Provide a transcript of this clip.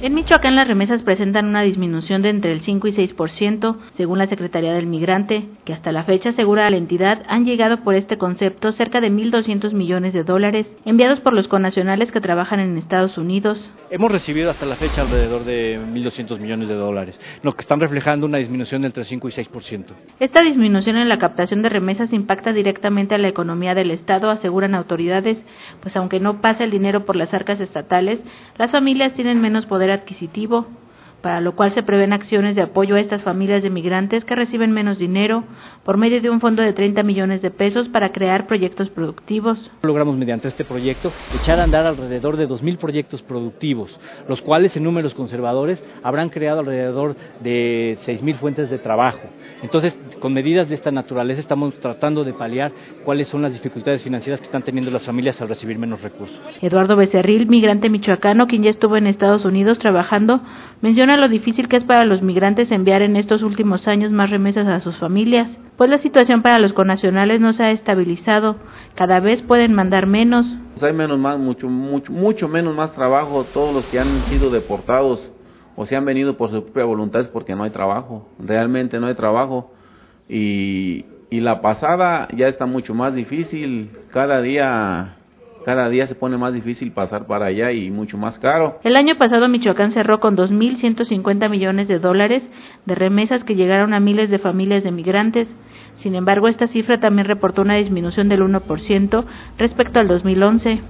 En Michoacán las remesas presentan una disminución de entre el 5 y 6%, según la Secretaría del Migrante, que hasta la fecha, asegura a la entidad, han llegado por este concepto cerca de 1.200 millones de dólares enviados por los connacionales que trabajan en Estados Unidos. Hemos recibido hasta la fecha alrededor de 1.200 millones de dólares, lo que están reflejando una disminución de entre 5 y 6%. Esta disminución en la captación de remesas impacta directamente a la economía del Estado, aseguran autoridades, pues aunque no pasa el dinero por las arcas estatales, las familias tienen menos poder adquisitivo, para lo cual se prevén acciones de apoyo a estas familias de migrantes que reciben menos dinero por medio de un fondo de 30 millones de pesos para crear proyectos productivos. Logramos mediante este proyecto echar a andar alrededor de 2.000 proyectos productivos, los cuales en números conservadores habrán creado alrededor de 6.000 fuentes de trabajo. Entonces, con medidas de esta naturaleza estamos tratando de paliar cuáles son las dificultades financieras que están teniendo las familias al recibir menos recursos. Eduardo Becerril, migrante michoacano, quien ya estuvo en Estados Unidos trabajando, menciona lo difícil que es para los migrantes enviar en estos últimos años más remesas a sus familias, pues la situación para los conacionales no se ha estabilizado, cada vez pueden mandar menos. Pues hay menos más, mucho, mucho, mucho menos más trabajo, todos los que han sido deportados o se han venido por su propia voluntad es porque no hay trabajo, realmente no hay trabajo y, y la pasada ya está mucho más difícil, cada día cada día se pone más difícil pasar para allá y mucho más caro. El año pasado Michoacán cerró con 2.150 millones de dólares de remesas que llegaron a miles de familias de migrantes. Sin embargo, esta cifra también reportó una disminución del 1% respecto al 2011.